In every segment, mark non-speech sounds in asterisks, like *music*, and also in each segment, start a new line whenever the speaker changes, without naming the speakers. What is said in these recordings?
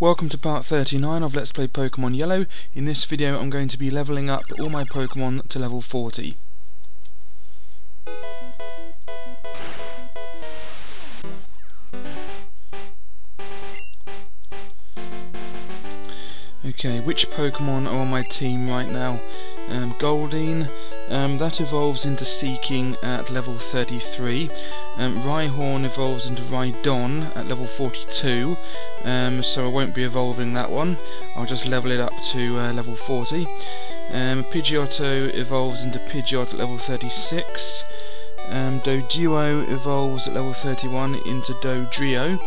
Welcome to part 39 of Let's Play Pokemon Yellow. In this video I'm going to be levelling up all my Pokemon to level 40. Okay, which Pokemon are on my team right now? Um, um, that evolves into Seaking at level 33. Um, Rhyhorn evolves into Rhydon at level 42, um, so I won't be evolving that one. I'll just level it up to uh, level 40. Um, Pidgeotto evolves into Pidgeot at level 36. Um, Doduo evolves at level 31 into Dodrio.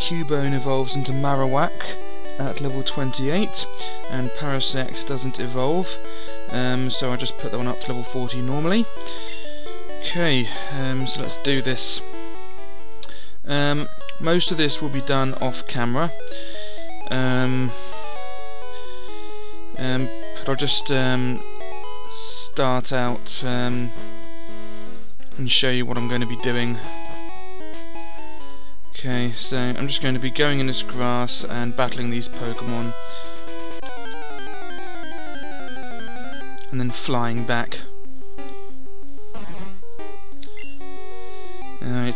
Cubone evolves into Marowak at level 28, and Parasect doesn't evolve, um, so I just put that one up to level 40 normally. Okay, um, so let's do this. Um, most of this will be done off camera. Um, um but I'll just um, start out and show you what I'm going to be doing. Okay, so I'm just going to be going in this grass and battling these Pokemon. And then flying back. Alright.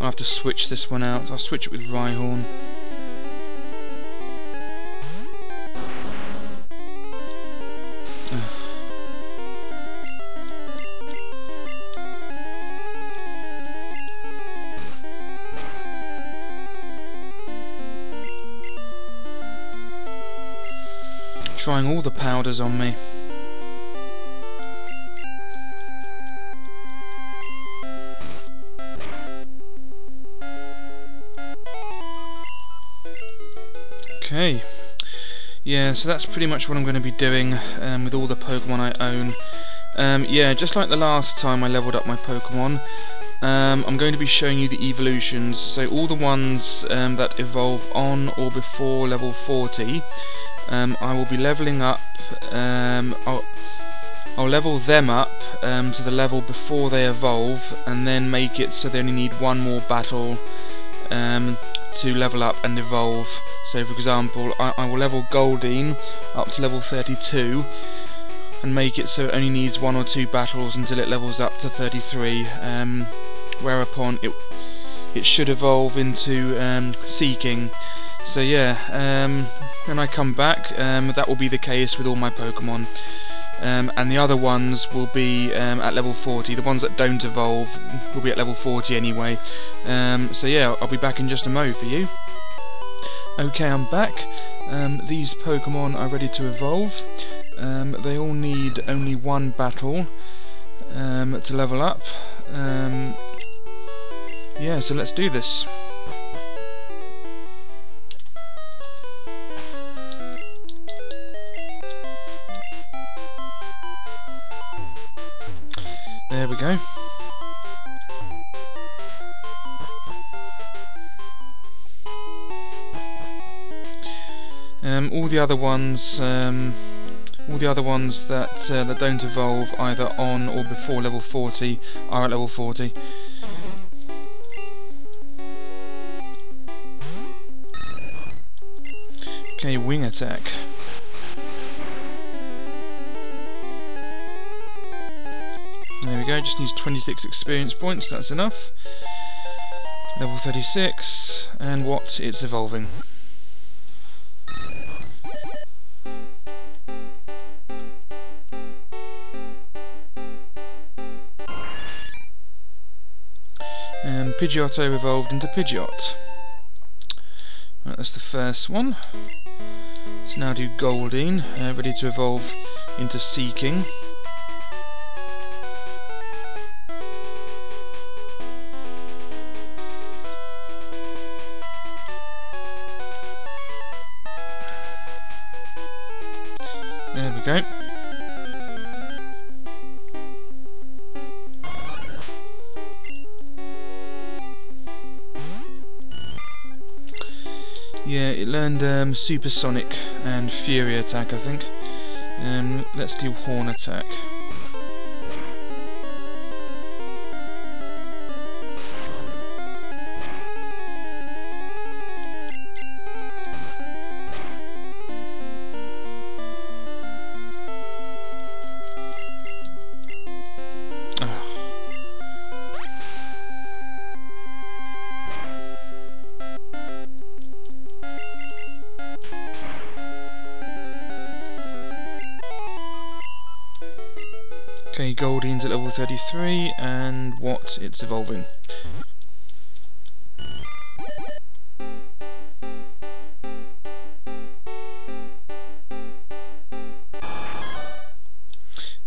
I'll have to switch this one out. I'll switch it with Rhyhorn. Trying all the powders on me. Okay. Yeah, so that's pretty much what I'm going to be doing um, with all the Pokemon I own. Um, yeah, just like the last time I leveled up my Pokemon, um, I'm going to be showing you the evolutions. So all the ones um, that evolve on or before level 40, um, I will be leveling up. Um, I'll, I'll level them up to the level before they evolve, and then make it so they only need one more battle to level up and evolve. So for example, I, I will level Goldeen up to level 32 and make it so it only needs one or two battles until it levels up to 33, um, whereupon it it should evolve into um, Seaking. So yeah, um, when I come back, um, that will be the case with all my Pokemon. Um, and the other ones will be um, at level 40. The ones that don't evolve will be at level 40 anyway. Um, so yeah, I'll be back in just a mo for you. Okay, I'm back. Um, these Pokemon are ready to evolve. They all need only one battle to level up. Yeah, so let's do this. There we go. Um, all the other ones, um, all the other ones that uh, that don't evolve either on or before level 40 are at level 40. Okay, wing attack. We go, just needs 26 experience points, that's enough. Level 36, and what? It's evolving. And Pidgeotto evolved into Pidgeot. Right, that's the first one. Let's now do Goldeen, uh, ready to evolve into Seaking. There Supersonic and Fury attack, I think. Um, let's do Horn attack. What it's evolving.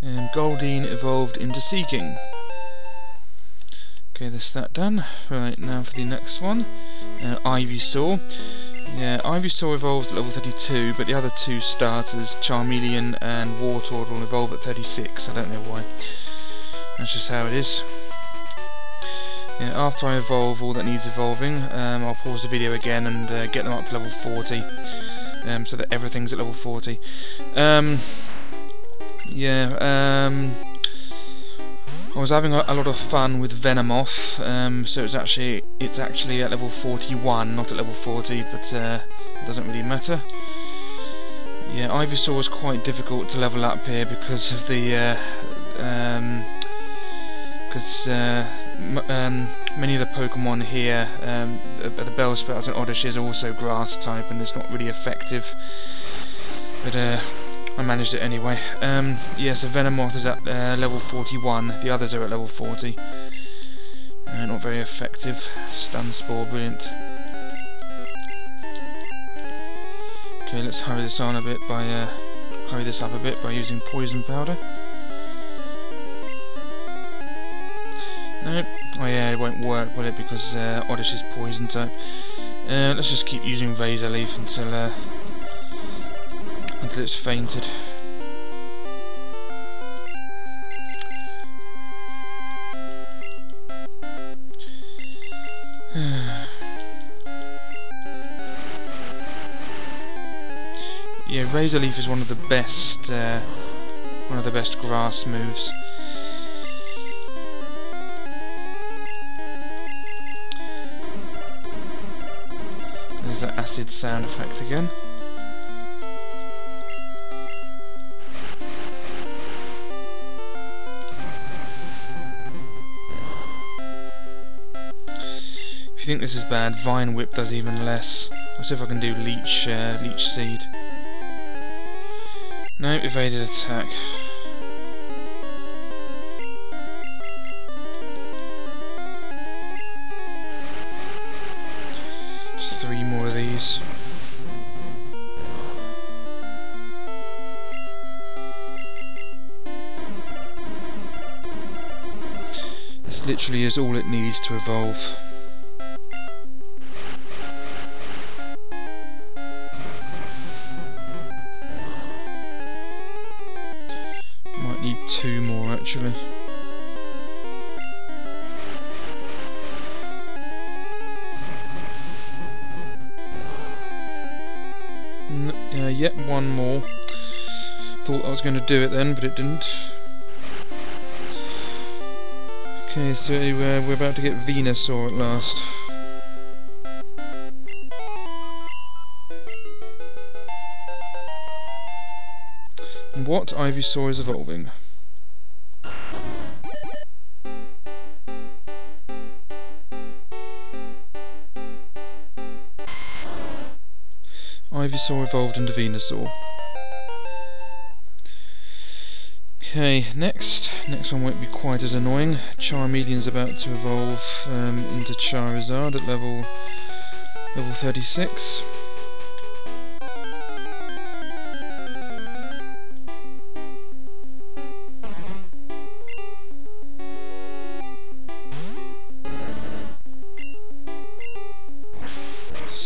And Goldeen evolved into Seaking. Okay, that's that done. Right, now for the next one. Uh, Ivysaur. Yeah, Ivysaur evolves at level 32, but the other two starters, Charmeleon and Wartortle, evolve at 36. I don't know why. That's just how it is. Yeah, after I evolve all that needs evolving, um, I'll pause the video again and uh, get them up to level 40, um, so that everything's at level 40. Um, yeah, um, I was having a, a, lot of fun with Venomoth, um, so it's actually it's actually at level 41, not at level 40, but uh, it doesn't really matter. Yeah, Ivysaur was quite difficult to level up here because of the because uh, um, uh, um, many of the Pokemon here, um, the, the Bellsprout and Oddish are also Grass type, and it's not really effective. But uh, I managed it anyway. Um, yeah, so Venomoth is at uh, level 41, the others are at level 40. Uh, not very effective. Stun Spore, brilliant. Okay, let's hurry this on a bit by uh, hurry this up a bit by using poison powder. Nope. Oh yeah, it won't work, will it? Because uh, Oddish is poison type. Uh, let's just keep using Razor Leaf until uh, until it's fainted. *sighs* yeah, Razor Leaf is one of the best, uh, one of the best grass moves. There's that acid sound effect again. If you think this is bad, Vine Whip does even less. Let's see if I can do Leech, uh, Leech Seed. No, evaded attack. Literally is all it needs to evolve. Might need two more actually. N uh, yet one more. Thought I was going to do it then, but it didn't. Okay, so uh, we're about to get Venusaur at last. what Ivysaur is evolving. Ivysaur evolved into Venusaur. Okay, next. Next one won't be quite as annoying. Charmeleon's about to evolve um, into Charizard at level level 36.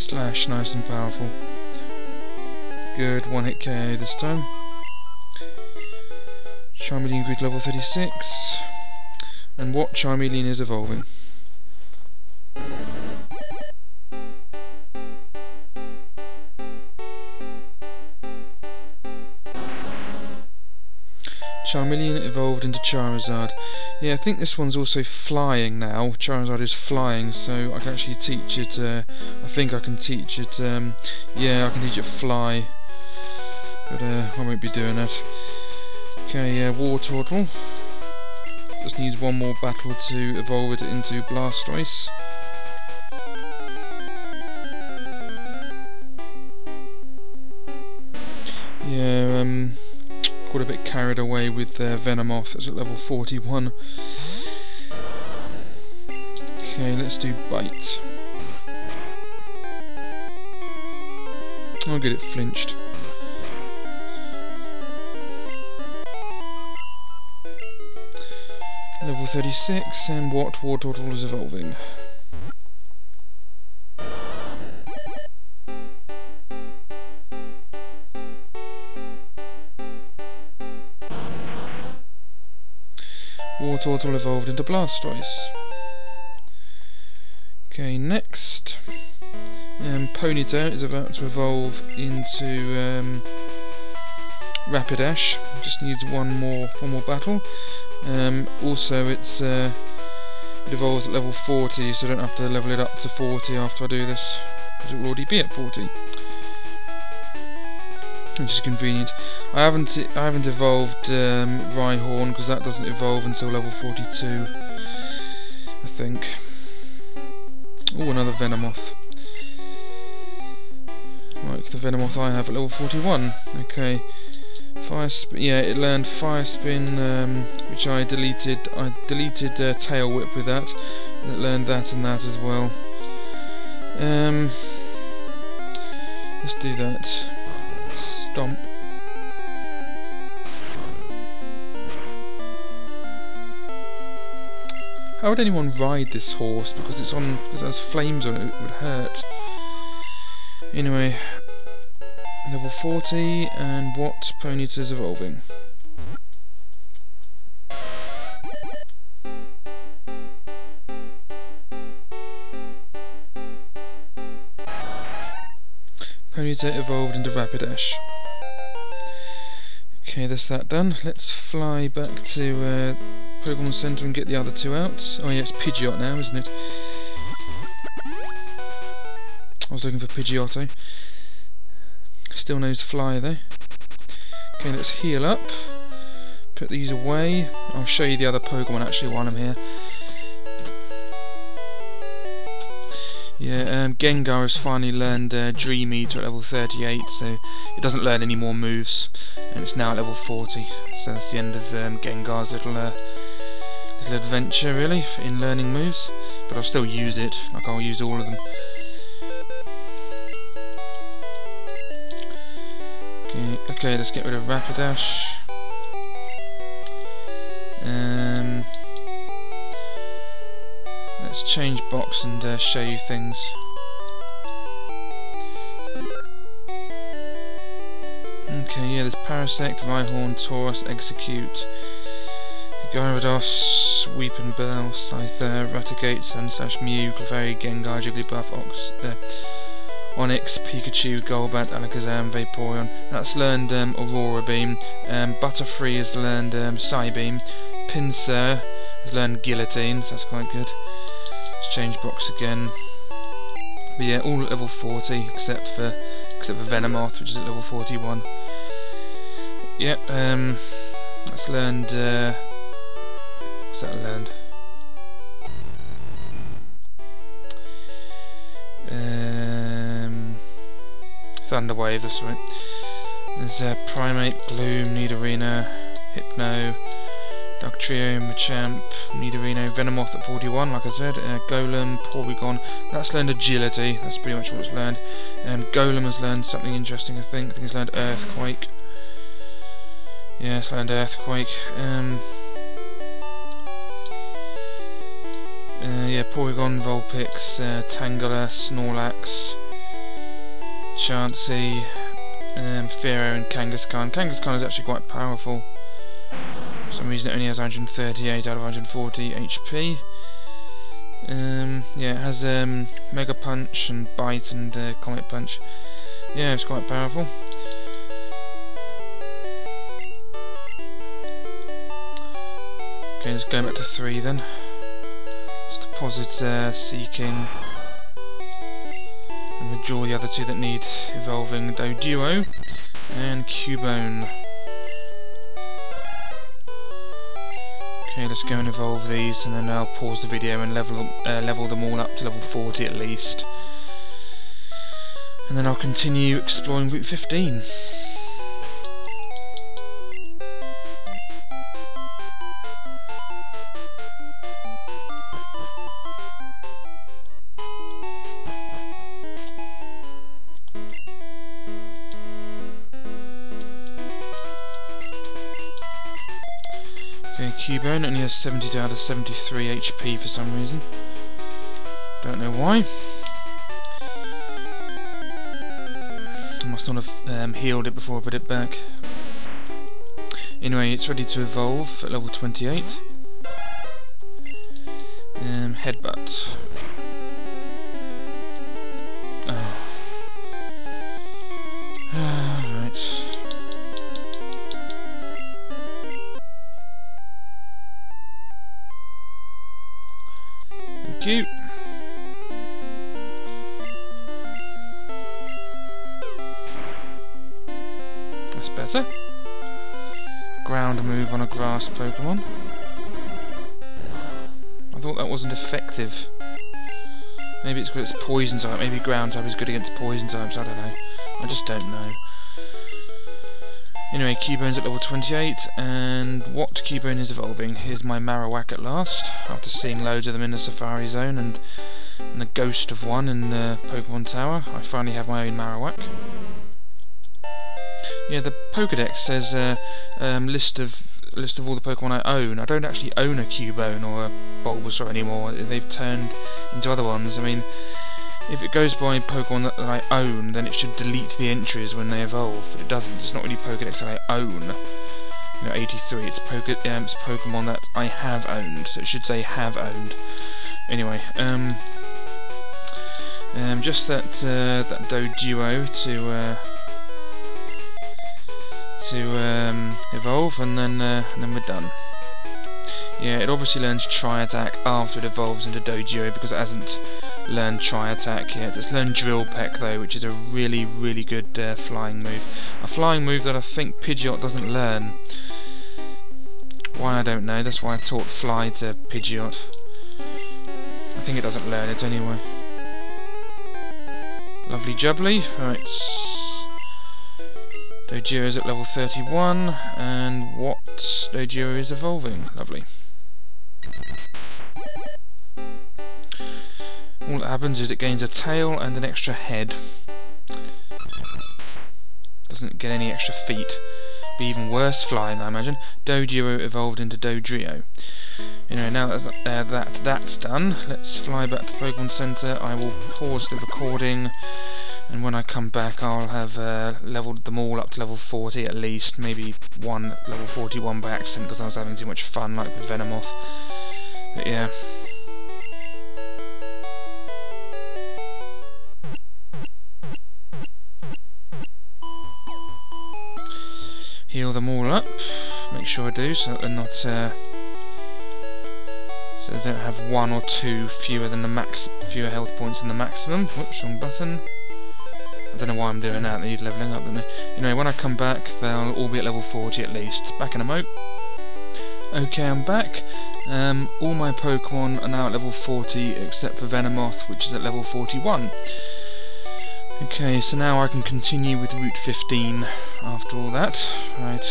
Slash, nice and powerful. Good, one hit KO this time. Charmeleon to level 36. And what Charmeleon is evolving? Charmeleon evolved into Charizard. Yeah, I think this one's also flying now. Charizard is flying, so I can actually teach it, uh, I think I can teach it, um, yeah, I can teach it fly. But uh, I won't be doing that. Okay, uh, Wartortle. Just needs one more battle to evolve it into Blastoise. Yeah, um, got a bit bit carried away with uh, Venomoth. It's at level 41. Okay, let's do Bite. I'll get it flinched. Level 36, and what Wartortle is evolving. Wartortle evolved into Blastoise. Okay, next, um, Ponyta is about to evolve into um, Rapidash. Just needs one more one more battle. Um, also, it's uh, it evolves at level 40, so I don't have to level it up to 40 after I do this, because it will already be at 40, which is convenient. I haven't I haven't evolved um, Rhyhorn because that doesn't evolve until level 42, I think. Oh, another Venomoth. Like the Venomoth I have at level 41. Okay. Fire yeah, it learned Fire Spin, um, which I deleted. I deleted uh, Tail Whip with that, and it learned that and that as well. Um, let's do that. Stomp. How would anyone ride this horse? Because it's on, because it has flames on it, it would hurt. Anyway, level 40, and what Ponyta's evolving? Ponyta evolved into Rapidash. Okay, that's that done. Let's fly back to uh, Pokemon Center and get the other two out. Oh yeah, it's Pidgeot now, isn't it? I was looking for Pidgeotto. Still knows fly though. Okay, let's heal up. Put these away. I'll show you the other Pokemon actually while I'm here. Yeah, um, Gengar has finally learned uh, Dream Eater at level 38, so it doesn't learn any more moves, and it's now at level 40. So that's the end of um, Gengar's little uh, little adventure, really, in learning moves. But I'll still use it, like I'll use all of them. Okay, okay let's get rid of Rapidash. Um, let's change box and uh, show you things. Okay, yeah, there's Parasect, Rhyhorn, Tauros, Exeggcute, Gyarados, Weepinbell, Scyther, Raticate, Sandslash, Mew, Clefairy, Gengar, Jigglypuff, Ox, uh, Onix, Pikachu, Golbat, Alakazam, Vaporeon. That's learned um, Aurora Beam. Um, Butterfree has learned um, Psybeam. Pinsir has learned Guillotine, so that's quite good. Let's change box again. But yeah, all at level 40 except for except for Venomoth, which is at level 41. Yep, um, that's learned. Uh, what's that learned? Um, Thunderwave, that's right. There's uh, Primeape, Gloom, Nidorina, Hypno, Dugtrio, Machamp, Nidorino, Venomoth at 41, like I said, uh, Golem, Porygon, that's learned Agility, that's pretty much what it's learned. Um, Golem has learned something interesting, I think, I think it's learned Earthquake. Yeah, it's learned Earthquake. Um, uh, yeah, Porygon, Vulpix, uh, Tangela, Snorlax, Chansey, um, Fearow and Kangaskhan. Kangaskhan is actually quite powerful. For some reason it only has 138 out of 140 HP. Um, yeah, it has um, Mega Punch and Bite and uh, Comet Punch. Yeah, it's quite powerful. Okay, let's go back to 3 then. Let's deposit uh, Seaking. And withdraw the other two that need evolving Doduo and Cubone. Okay, let's go and evolve these, and then I'll pause the video and level uh, level them all up to level 40 at least. And then I'll continue exploring Route 15. Cubone only has 72 out of 73 HP for some reason. Don't know why. I must not have um, healed it before I put it back. Anyway, it's ready to evolve at level 28. Um, headbutt. Ground move on a grass Pokemon. I thought that wasn't effective. Maybe it's because it's poison type. Maybe ground type is good against poison types. I don't know. I just don't know. Anyway, Cubone's at level 28, and what Cubone is evolving? Here's my Marowak at last, after seeing loads of them in the Safari Zone and, and the ghost of one in the Pokemon Tower. I finally have my own Marowak. Yeah, the Pokedex says uh, um, list of list of all the Pokemon I own. I don't actually own a Cubone or a Bulbasaur anymore. They've turned into other ones. I mean, if it goes by Pokemon that, that, I own, then it should delete the entries when they evolve. But it doesn't. It's not really Pokedex that I own. You know, 83. It's, Poke um, it's Pokemon that I have owned. So it should say have owned. Anyway, um, um, just that uh, that Doduo to. Uh, to um, evolve, and then uh, and then we're done. Yeah, it obviously learns Tri Attack after it evolves into Doduo because it hasn't learned Tri Attack yet. It's learned Drill Peck though, which is a really really good uh, flying move. A flying move that I think Pidgeot doesn't learn. Why I don't know. That's why I taught Fly to Pidgeot. I think it doesn't learn it anyway. Lovely jubbly. Right. Doduo is at level 31, and what Doduo is evolving. Lovely. All that happens is it gains a tail and an extra head. Doesn't get any extra feet. Be even worse flying, I imagine. Doduo evolved into Dodrio. Anyway, now that, uh, that that's done, let's fly back to Pokemon Center. I will pause the recording and when I come back I'll have uh, leveled them all up to level 40 at least, maybe one level 41 by accident because I was having too much fun like with Venomoth. But yeah. Heal them all up, make sure I do so that they're not uh, so they don't have one or two fewer than the max fewer health points than the maximum. Whoops, wrong button. I don't know why I'm doing that, they need levelling up, don't they? Anyway, when I come back, they'll all be at level 40 at least. Back in a moat. Okay, I'm back. Um, all my Pokemon are now at level 40, except for Venomoth, which is at level 41. Okay, so now I can continue with Route 15 after all that. Right.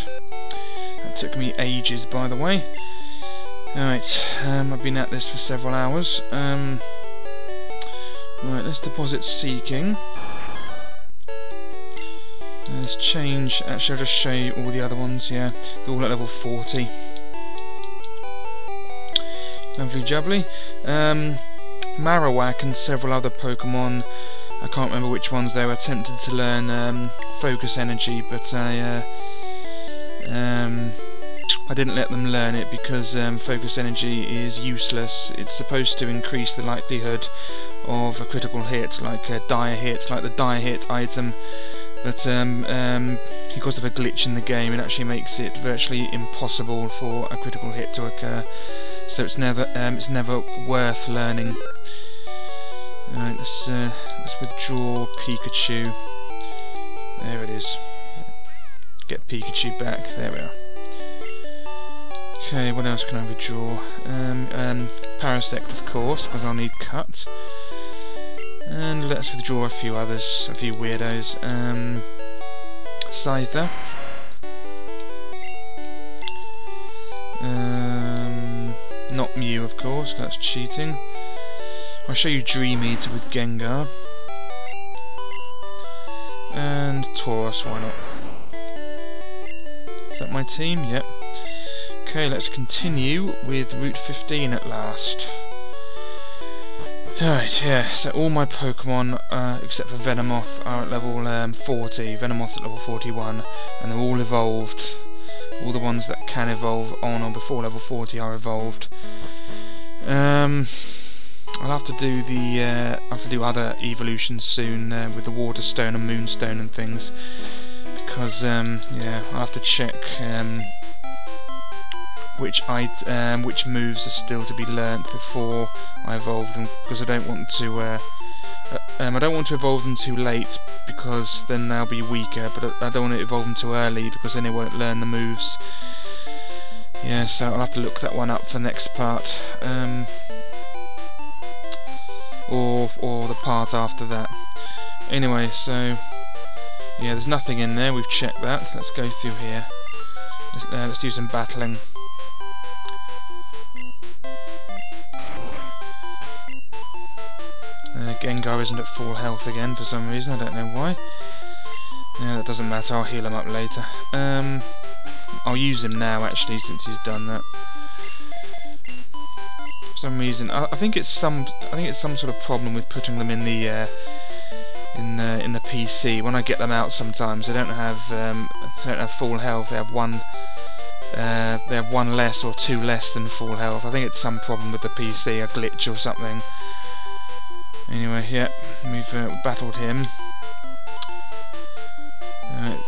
That took me ages, by the way. Alright, um, I've been at this for several hours. Um, right, let's deposit Seaking. Let's change, actually I'll just show you all the other ones, yeah, they're all at level 40. Lovely jubbly. Um, Marowak and several other Pokemon, I can't remember which ones they were attempted to learn um, Focus Energy, but I, uh, um, I didn't let them learn it because um, Focus Energy is useless. It's supposed to increase the likelihood of a critical hit, like a dire hit, like the dire hit item but um, um, because of a glitch in the game it actually makes it virtually impossible for a critical hit to occur. So it's never um, it's never worth learning. Alright, let's, uh, let's withdraw Pikachu. There it is. Get Pikachu back, there we are. Okay, what else can I withdraw? Um, um, Parasect of course, because I'll need Cut and let's withdraw a few others, a few weirdos. Um, Scyther. Um, not Mew, of course, that's cheating. I'll show you Dream Eater with Gengar. And Tauros, why not? Is that my team? Yep. Okay, let's continue with Route 15 at last. Alright, yeah, so all my Pokemon, uh, except for Venomoth, are at level um, 40, Venomoth's at level 41, and they're all evolved. All the ones that can evolve on or before level 40 are evolved. Um, I'll have to do the, uh, I'll have to do other evolutions soon, uh, with the Water Stone and Moonstone and things, because, um, yeah, I'll have to check, um, which I um, which moves are still to be learnt before I evolve them because I don't want to uh, uh, um, I don't want to evolve them too late because then they'll be weaker but I, don't want to evolve them too early because then they won't learn the moves. Yeah so I'll have to look that one up for next part um, or, or the part after that. Anyway so yeah there's nothing in there. We've checked that. Let's go through here. Let's, uh, let's do some battling Gengar isn't at full health again for some reason, I don't know why. Yeah, that doesn't matter, I'll heal him up later. Um, I'll use him now actually since he's done that. For some reason, I, I think it's some, I think it's some sort of problem with putting them in the uh, in the in the PC. When I get them out, sometimes they don't have um, they don't have full health. They have one. Uh, they have one less or two less than full health. I think it's some problem with the PC, a glitch or something. Anyway, yeah, we've uh, battled him. Right.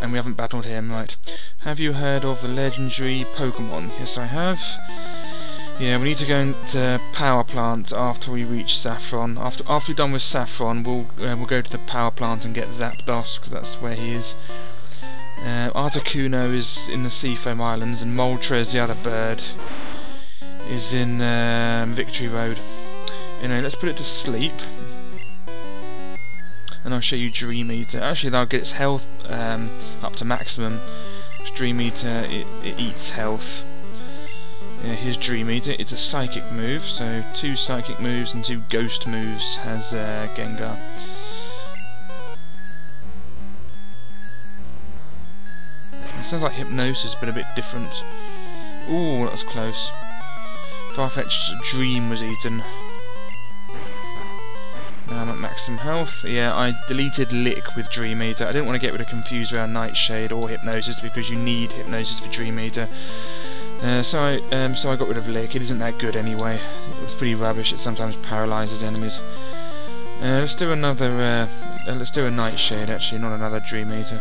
And we haven't battled him, right. Have you heard of the legendary Pokemon? Yes, I have. Yeah, we need to go into power plant after we reach Saffron. After after we're done with Saffron, we'll uh, we'll go to the power plant and get Zapdos because that's where he is. Uh, Articuno is in the Seafoam Islands, and Moltres, the other bird, is in um, Victory Road. Anyway, let's put it to sleep. And I'll show you Dream Eater. Actually, that'll get its health um, up to maximum. Dream Eater, it, it eats health. Yeah, here's Dream Eater. It's a psychic move, so two psychic moves and two ghost moves has uh, Gengar. It sounds like Hypnosis, but a bit different. Ooh, that was close. Farfetch'd Dream was eaten. Now I'm at maximum health. Yeah, I deleted Lick with Dream Eater. I didn't want to get rid of Confuse around Nightshade or Hypnosis because you need Hypnosis for Dream Eater. Uh, so I um, so I got rid of Lick. It isn't that good anyway. It was pretty rubbish. It sometimes paralyzes enemies. Uh, let's do another. Uh, let's do a Nightshade actually, not another Dream Eater.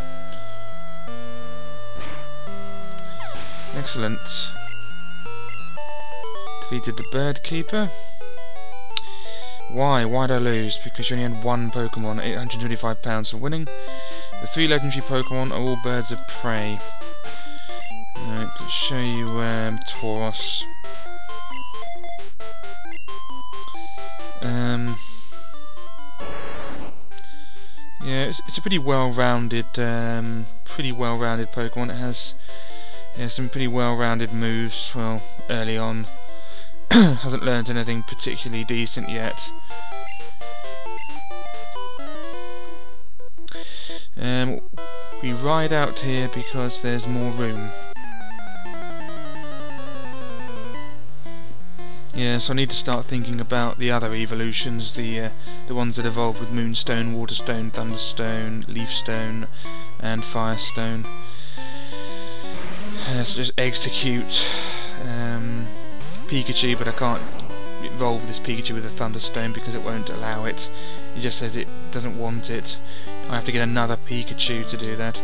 Excellent. Defeated the Bird Keeper. Why? Why'd I lose? Because you only had one Pokemon, £825 for winning. The three legendary Pokemon are all birds of prey. Right, let's show you um, Tauros. Um, yeah, it's, it's a pretty well-rounded, um, pretty well-rounded Pokemon. It has yeah, some pretty well-rounded moves. Well, early on. *clears throat* hasn't learned anything particularly decent yet. Um, we ride out here because there's more room. Yeah, so I need to start thinking about the other evolutions, the uh, the ones that evolve with Moonstone, Waterstone, Thunderstone, Leafstone, and Firestone. Uh, so just execute um, Pikachu, but I can't evolve this Pikachu with a Thunderstone because it won't allow it. It just says it doesn't want it. I have to get another Pikachu to do that.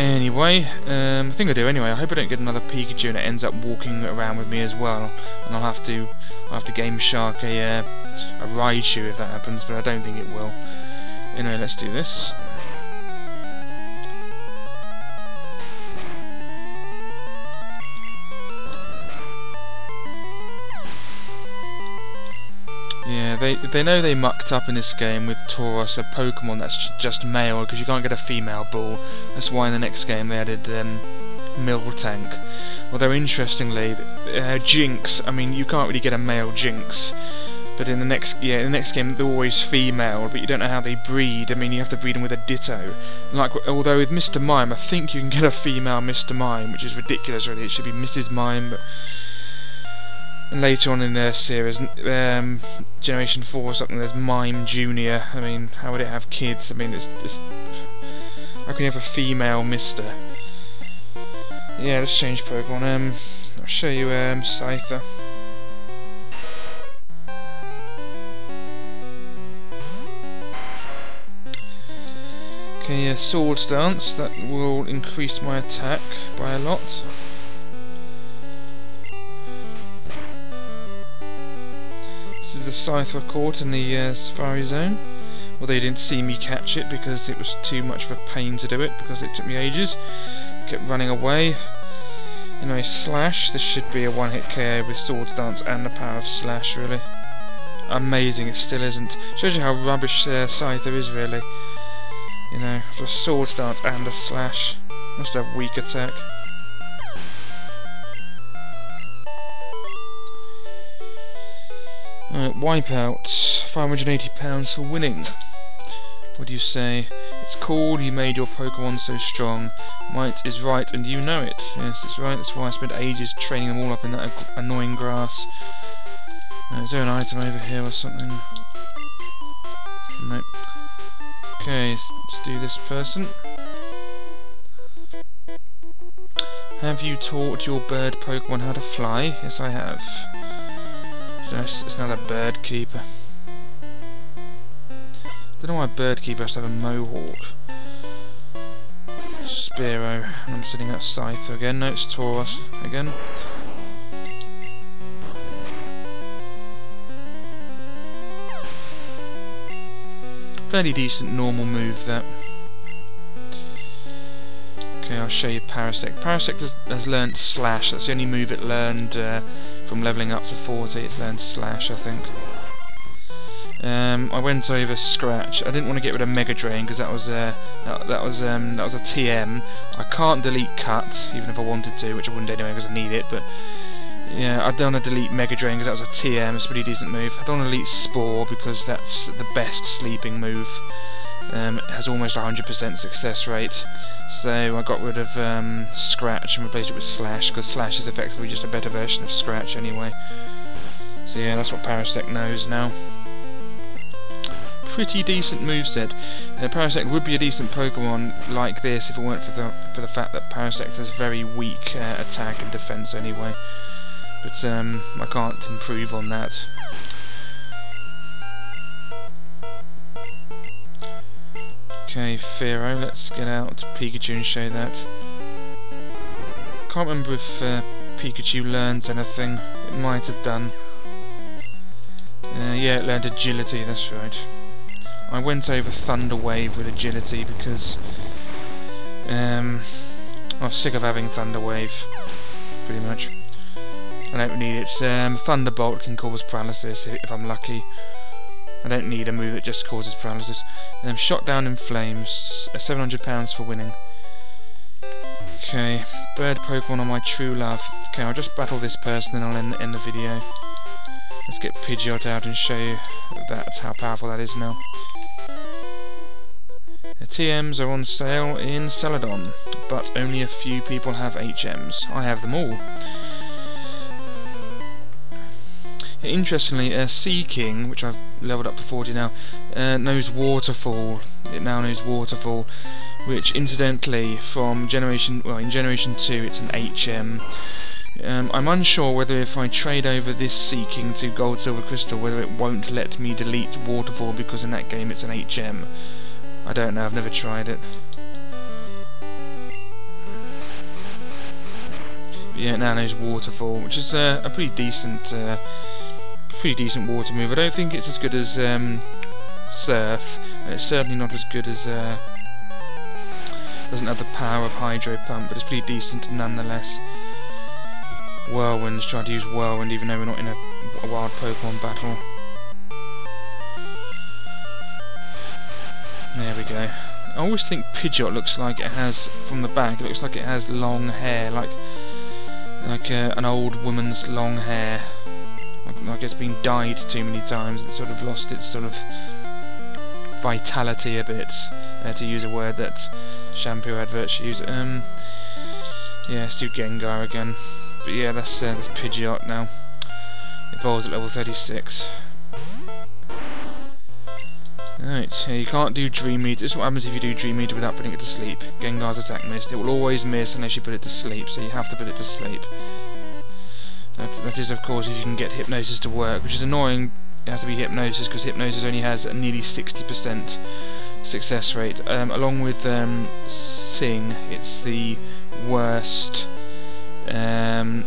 Anyway, um, I think I do anyway. I hope I don't get another Pikachu and it ends up walking around with me as well. And I'll have to I'll have to Game Shark a, uh, a Raichu if that happens, but I don't think it will. Anyway, let's do this. They they know they mucked up in this game with Tauros, a Pokemon that's just male, because you can't get a female ball. That's why in the next game they added um, Miltank. Although interestingly, uh, Jynx, I mean, you can't really get a male Jynx. But in the next, yeah, in the next game they're always female, but you don't know how they breed. I mean, you have to breed them with a Ditto. Like, although with Mr. Mime, I think you can get a female Mr. Mime, which is ridiculous. Really, it should be Mrs. Mime. But and later on in their series, um, Generation 4 or something, there's Mime Junior. I mean, how would it have kids? I mean, it's, it's how can you have a female Mister? Yeah, let's change Pokemon. Um, I'll show you um, Scyther. Okay, a Sword Dance, that will increase my attack by a lot. The Scyther caught in the uh, Safari Zone. Well, they didn't see me catch it because it was too much of a pain to do it, because it took me ages. Kept running away. Anyway, Slash, this should be a one-hit KO with Swords Dance and the power of Slash, really. Amazing, it still isn't. Shows you how rubbish uh, Scyther is, really. You know, for a Swords Dance and a slash. Must have weak attack. Alright, Wipeout. £580 for winning. What do you say? It's cool, you made your Pokemon so strong. Might is right and you know it. Yes, it's right, that's why I spent ages training them all up in that annoying grass. Uh, is there an item over here or something? Nope. Okay, let's do this person. Have you taught your bird Pokemon how to fly? Yes, I have. It's, it's now the bird keeper. Don't know why bird keeper has to have a mohawk. Spiro, I'm sitting at Scyther again. No, it's Tauros again. Fairly decent normal move that. Okay, I'll show you Parasect. Parasect has, has learned Slash. That's the only move it learned uh, from leveling up to 40. It's then Slash, I think. Um, I went over Scratch. I didn't want to get rid of Mega Drain because that was uh, that, that was um, that was a TM. I can't delete Cut even if I wanted to, which I wouldn't anyway because I need it. But yeah, I don't want to delete Mega Drain because that was a TM, it's a pretty decent move. I don't want to delete Spore because that's the best sleeping move. Um, it has almost 100% success rate. So I got rid of um, Scratch and replaced it with Slash because Slash is effectively just a better version of Scratch anyway. So yeah, that's what Parasect knows now. Pretty decent moveset. Uh, Parasect would be a decent Pokemon like this if it weren't for the for the fact that Parasect has very weak uh, attack and defense anyway but um, I can't improve on that. Okay, Fearow, let's get out Pikachu and show that. Can't remember if uh, Pikachu learns anything. It might have done. Uh, yeah, it learned agility, that's right. I went over Thunder Wave with agility because um, I was sick of having Thunder Wave, pretty much. I don't need it. Um, Thunderbolt can cause paralysis if I'm lucky. I don't need a move that just causes paralysis. I'm shot down in flames. Uh, £700 for winning. Okay, bird Pokemon on my true love. Okay, I'll just battle this person and I'll end, end the video. Let's get Pidgeot out and show you that's how powerful that is now. The TMs are on sale in Celadon, but only a few people have HMs. I have them all. Interestingly, uh, Seaking, which I've leveled up to 40 now, uh, knows Waterfall. It now knows Waterfall, which incidentally, from Generation, well, in Generation 2 it's an HM. Um, I'm unsure whether if I trade over this Seaking to Gold, Silver, Crystal, whether it won't let me delete Waterfall because in that game it's an HM. I don't know, I've never tried it. yeah, now knows Waterfall, which is uh, a pretty decent uh, pretty decent water move. I don't think it's as good as um, Surf, and it's certainly not as good as uh, doesn't have the power of Hydro Pump, but it's pretty decent nonetheless. Whirlwind's trying to use Whirlwind even though we're not in a, a wild Pokemon battle. There we go. I always think Pidgeot looks like it has, from the back, it looks like it has long hair, like like uh, an old woman's long hair Like it's been dyed too many times. It's sort of lost its sort of vitality a bit, uh, to use a word that shampoo adverts use. Um, yeah, let's do Gengar again. But yeah, that's, uh, that's Pidgeot now. Evolves at level 36. Alright, so you can't do Dream Eater. This is what happens if you do Dream Eater without putting it to sleep. Gengar's attack missed. It will always miss unless you put it to sleep, so you have to put it to sleep. That, that is, of course, if you can get Hypnosis to work, which is annoying. It has to be Hypnosis, because Hypnosis only has a nearly 60% success rate. Um, along with um, Sing, it's the worst, um,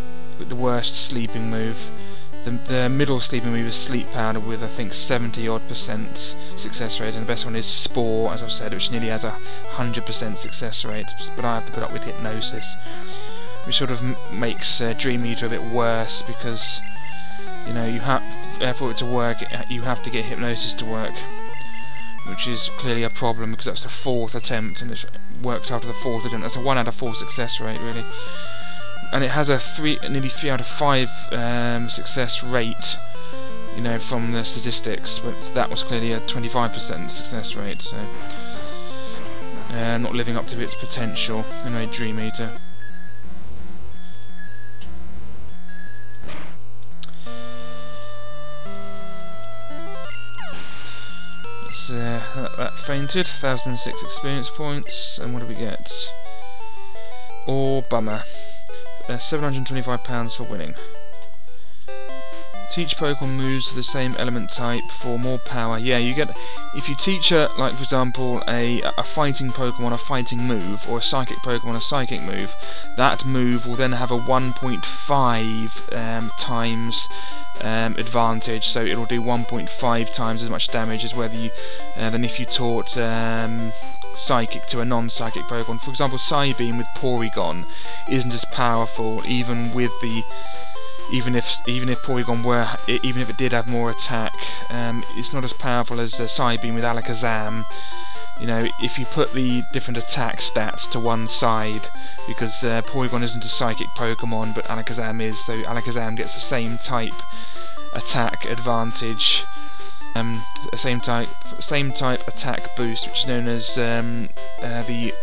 the worst sleeping move. The, the middle sleeping move is Sleep Powder with I think 70 odd percent success rate, and the best one is Spore, as I've said, which nearly has a 100% success rate. But I have to put up with Hypnosis, which sort of makes uh, Dream Eater a bit worse because you know you have for it to work, you have to get Hypnosis to work, which is clearly a problem because that's the fourth attempt, and it works after the fourth attempt. That's a one out of four success rate, really and it has a three, nearly three out of five um, success rate, you know, from the statistics. But that was clearly a 25% success rate, so uh, not living up to its potential. Anyway, Dream Eater. Uh, that, that fainted, 1006 experience points, and what do we get? Or bummer. Uh, £725 for winning. Teach Pokemon moves to the same element type for more power. Yeah, you get if you teach a like for example a a fighting Pokemon a fighting move or a psychic Pokemon a psychic move, that move will then have a 1.5 um, times um, advantage. So it'll do 1.5 times as much damage as whether you uh, than if you taught um, psychic to a non-psychic Pokemon. For example, Psybeam with Porygon isn't as powerful, even with the even if even if Porygon were even if it did have more attack, um, it's not as powerful as uh, Psybeam with Alakazam. You know, if you put the different attack stats to one side, because uh, Porygon isn't a psychic Pokemon, but Alakazam is, so Alakazam gets the same type attack advantage um, same type same type attack boost, which is known as um, uh, the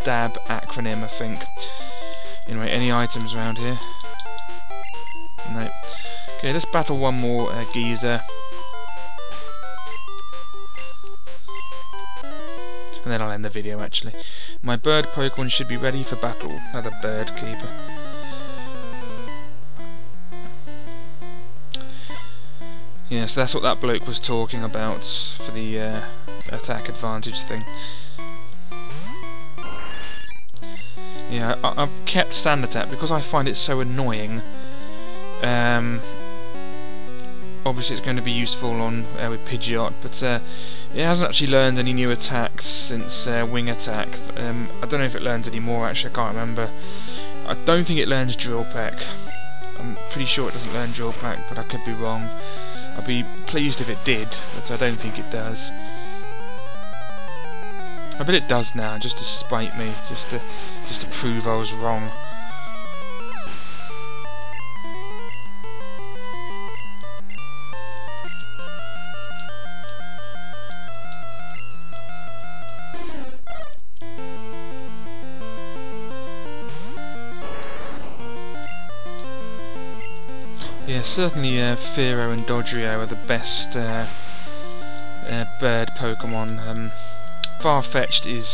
stab acronym, I think. Anyway, any items around here? No. Okay, let's battle one more uh, geezer. And then I'll end the video actually. My bird Pokemon should be ready for battle. Another bird keeper. Yeah, so that's what that bloke was talking about for the uh, attack advantage thing. Yeah, I have kept Sand Attack because I find it so annoying. Um, obviously it's going to be useful on uh, with Pidgeot, but uh, it hasn't actually learned any new attacks since uh, Wing Attack. Um, I don't know if it learns any more actually, I can't remember. I don't think it learns Drill Peck. I'm pretty sure it doesn't learn Drill Peck, but I could be wrong. I'd be pleased if it did, but I don't think it does. I bet it does now, just to spite me, just to just to prove I was wrong. Certainly uh, and Dodrio are the best uh, uh, bird Pokemon. Um, Farfetch'd is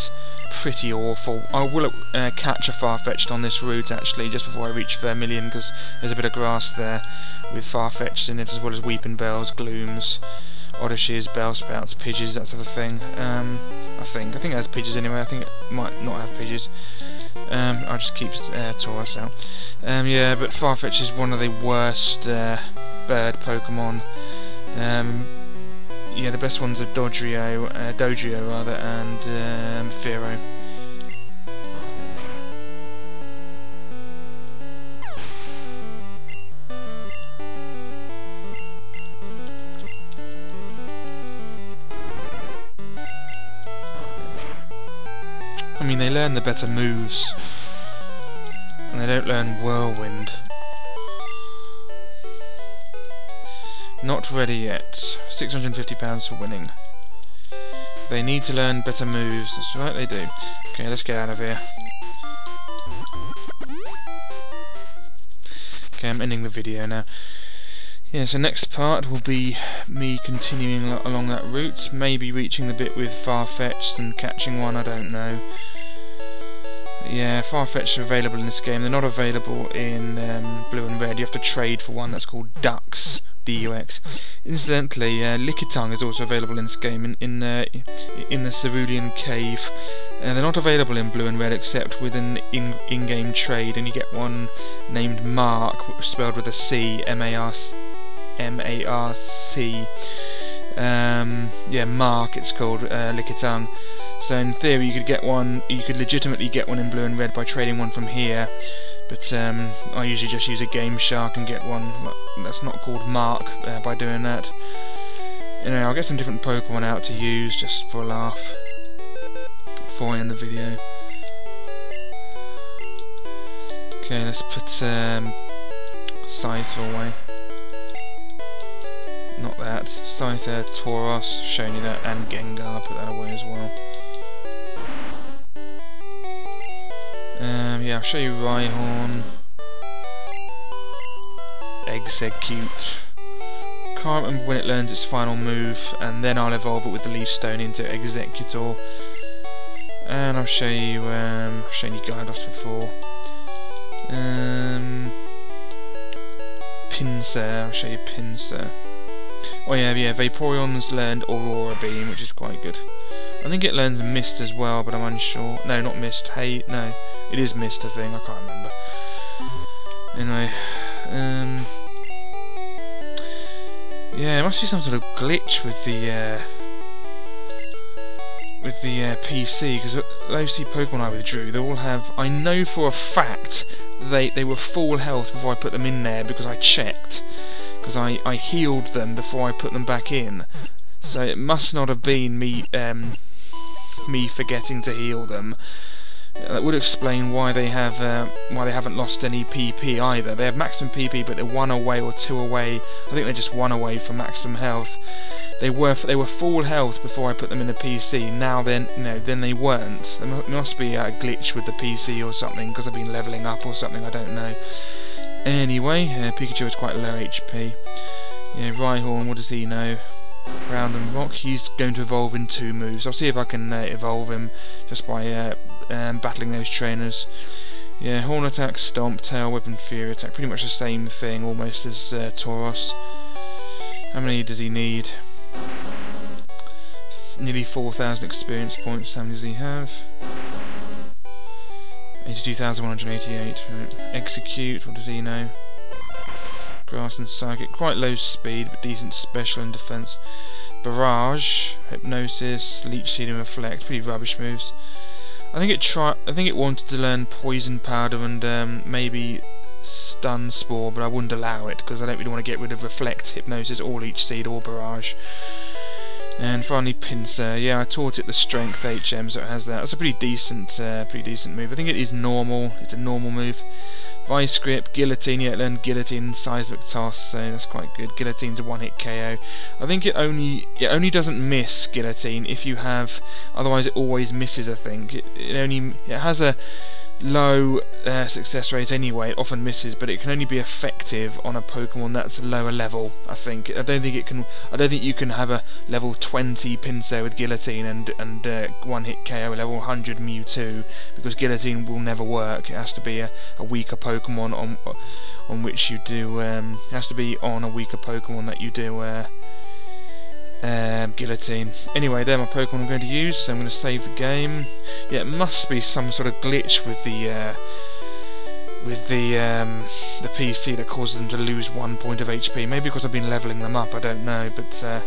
pretty awful. I will uh, catch a Farfetch'd on this route actually, just before I reach Vermilion, because there's a bit of grass there with Farfetch'd in it, as well as Weepinbells, Glooms, Oddishes, Bellsprouts, Pidgeys, that sort of thing. Um, I think. I think it has Pidgeys anyway, I think it might not have Pidgeys. Um, I'll just keep uh, Tauros out. Um, yeah, but Farfetch is one of the worst uh, bird Pokemon. Um, yeah, the best ones are Dodrio, uh, Dodrio rather, and um. They learn the better moves, and they don't learn Whirlwind. Not ready yet. £650 for winning. They need to learn better moves. That's right, they do. Okay, let's get out of here. Okay, I'm ending the video now. Yeah, so next part will be me continuing along that route, maybe reaching the bit with Farfetch'd and catching one, I don't know. Yeah, Farfetch'd are available in this game, they're not available in um, Blue and Red, you have to trade for one that's called Dux, D-U-X. Incidentally, uh, Lickitung is also available in this game, in, in, uh, in the Cerulean Cave. Uh, they're not available in Blue and Red except with an in-game trade, and you get one named Mark, spelled with a C, M-A-R-C. M-A-R-C. Um, yeah, Mark. It's called uh, Lickitung. So in theory, you could get one. You could legitimately get one in blue and red by trading one from here. But um, I usually just use a Game Shark and get one that's not called Mark uh, by doing that. Anyway, I'll get some different Pokemon out to use just for a laugh before I end the video. Okay, let's put um, Scyther away not that. Scyther, Tauros, showing you that, and Gengar, put that away as well. Um, yeah, I'll show you Rhyhorn. Exeggcute. Can't remember when it learns its final move, and then I'll evolve it with the Leaf Stone into Exeggutor. And I'll show you, um, I've shown you Gyarados before. Um, Pinsir, I'll show you Pinsir. Oh yeah, yeah, Vaporeon's learned Aurora Beam, which is quite good. I think it learns Mist as well, but I'm unsure. No, not Mist. Hey, no. It is Mist, I think. I can't remember. Anyway, um... Yeah, it must be some sort of glitch with the, uh, with the uh, PC, because those two Pokemon I withdrew, they all have, I know for a fact, they, they were full health before I put them in there, because I checked because I, I healed them before I put them back in. So it must not have been me um, me forgetting to heal them. That would explain why they have uh, why they haven't lost any PP either. They have maximum PP, but they're one away or two away. I think they're just one away from maximum health. They were they were full health before I put them in the PC. Now then, you know, then they weren't. There must be a glitch with the PC or something because I've been leveling up or something. I don't know. Anyway, uh, Pikachu is quite low HP. Yeah, Rhyhorn, what does he know? Ground and Rock, he's going to evolve in two moves. I'll see if I can uh, evolve him just by uh, um, battling those trainers. Yeah, Horn Attack, Stomp, Tail Whip and Fury Attack, pretty much the same thing almost as uh, Tauros. How many does he need? Nearly 4,000 experience points, how many does he have? 82,188. Right. Exeggcute, what does he know? Grass and Psychic. Quite low speed, but decent special and defense. Barrage, Hypnosis, Leech Seed and Reflect. Pretty rubbish moves. I think it try. I think it wanted to learn Poison Powder and um, maybe Stun Spore, but I wouldn't allow it because I don't really want to get rid of Reflect, Hypnosis, or Leech Seed or Barrage. And finally Pinsir, yeah I taught it the strength HM so it has that. It's a pretty decent uh, pretty decent move. I think it is normal, it's a normal move. Vice grip, guillotine, yeah it learned guillotine, seismic toss, so that's quite good. Guillotine's a one hit KO. I think it only it only doesn't miss guillotine if you have otherwise it always misses I think. It, it only it has a low uh, success rate anyway, it often misses, but it can only be effective on a Pokemon that's a lower level, I think. I don't think it can I don't think you can have a level 20 Pinsir with Guillotine and and uh, one hit KO a level 100 Mewtwo because Guillotine will never work. It has to be a, a weaker Pokemon on on which you do um, has to be on a weaker Pokemon that you do uh, um, guillotine. Anyway, they're my Pokemon I'm going to use, so I'm going to save the game. Yeah, it must be some sort of glitch with the uh, with the um, the PC that causes them to lose one point of HP. Maybe because I've been leveling them up, I don't know, but uh,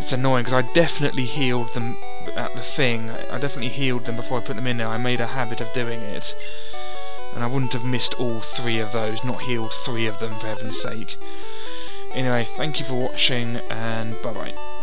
it's annoying because I definitely healed them at the thing. I definitely healed them before I put them in there. I made a habit of doing it. And I wouldn't have missed all three of those, not healed three of them for heaven's sake. Anyway, thank you for watching, and bye-bye.